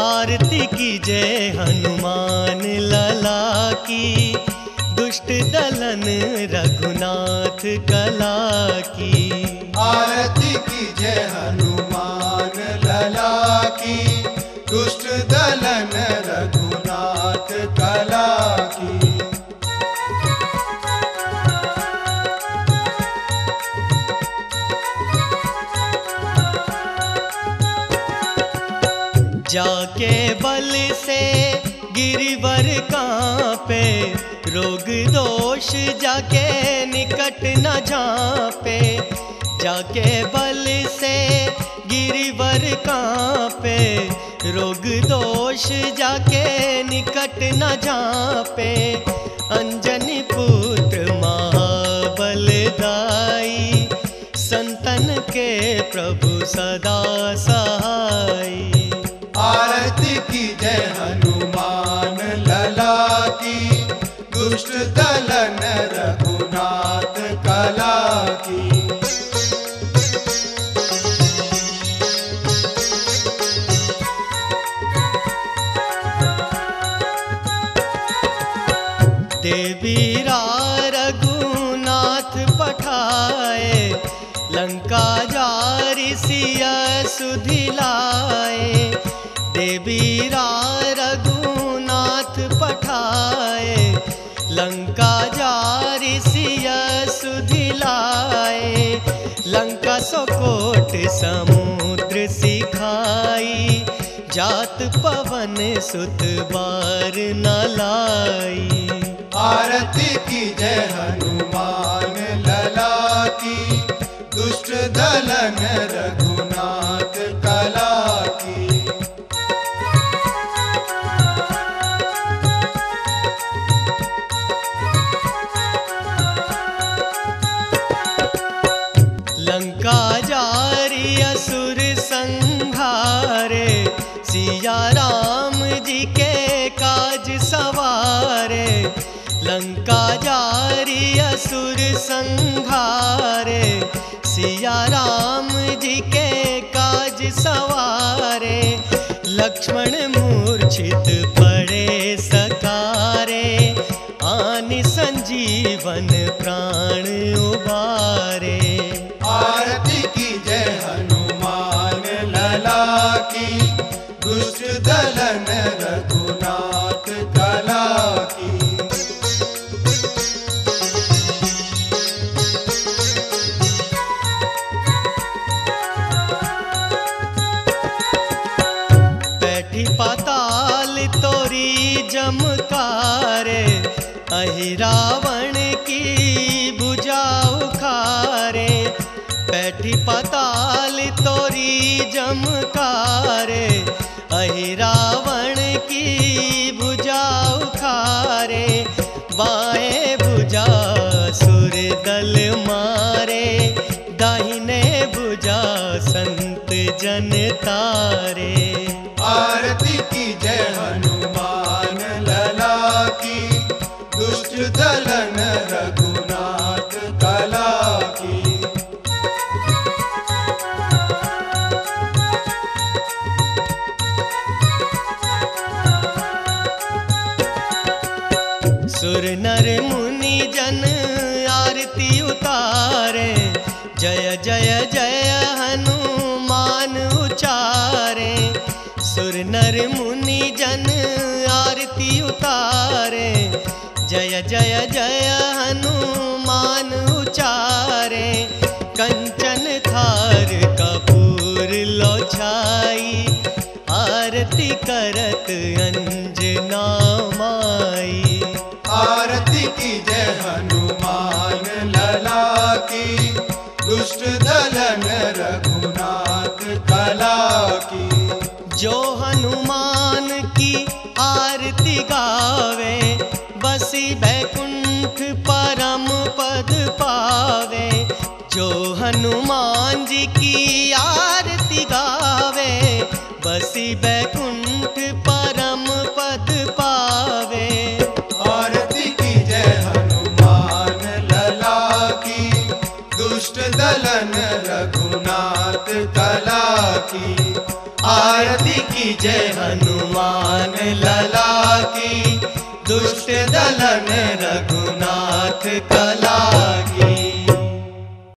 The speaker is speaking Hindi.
आरती की जय हनुमान लला की। दुष्ट दलन रघुनाथ कला की। आरती की जय जाके बल से गिरिवर कांपे रोग दोष जाके निकट न झांपे। जाके बल से गिरिवर कांपे रोग दोष जाके निकट न झांपे। अंजनी पुत्र महाबलदाई, संतन के प्रभु सदा सहाई दुष्ट दलन रघुनाथ कला की। देवीरा रघुनाथ पठाए लंका जारी सिया सुधिलाए लंका जारी सिया सुधिलाए, लंका सोकोट समुद्र सिखाई, जात पवन सुत बार न लाई। आरती की जय हनुमान लला की दुष्ट दलन रघुनाथ सिया राम जी के काज सवारे, लंका जारी असुर संहारे सिया राम जी के काज सवारे, लक्ष्मण मूर्छित पड़े सकारे। आनि संजीवन प्राण उबारे दुष्ट दलन रघुनाथ कला की। बैठी पाताल तोरी जमकारे रावण की भुजा उखारे बैठी पाताल तोरी जमकारे अहि रावण की भुजा उखारे बाएँ भुजा सुर दल मारे, दाहिने भुजा संत जन तारे। आरती की जय हनुमान। सुर नर मुनि जन आरती उतारे। जय जय जय हनुमान उचारे। सुर नर मुनि जन आरती उतारे। जय जय जय हनुमान हनुमान लला की, दुष्ट दलन रघुनाथ कला की। जो हनुमान की आरती गावे, बसी बैकुंठ परम पद पावे। जो हनुमान जी की आरती गावे, बसी बैकुंठ कला की आरती की जय हनुमान लला की दुष्ट दलन रघुनाथ कला की।